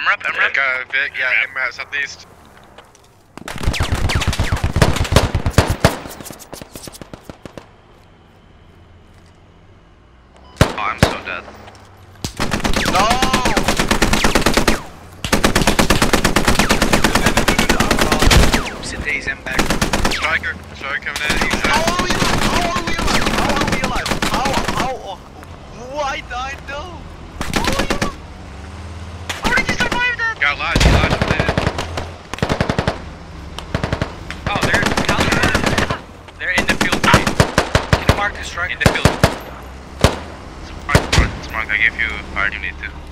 MRAP, MRAP. Got a bit, yeah, MRAP southeast. Oh, I'm so dead. No! Today's impact. Stryker, Stryker coming in. He's How are we alive? How are we alive? How are we alive? How, how, oh, why did I know? How are you alive? How did you got lodge, lodge in. Oh, they're They're in the field. Can you mark the strike? In the field. Smart, smart. I give you fire you need to.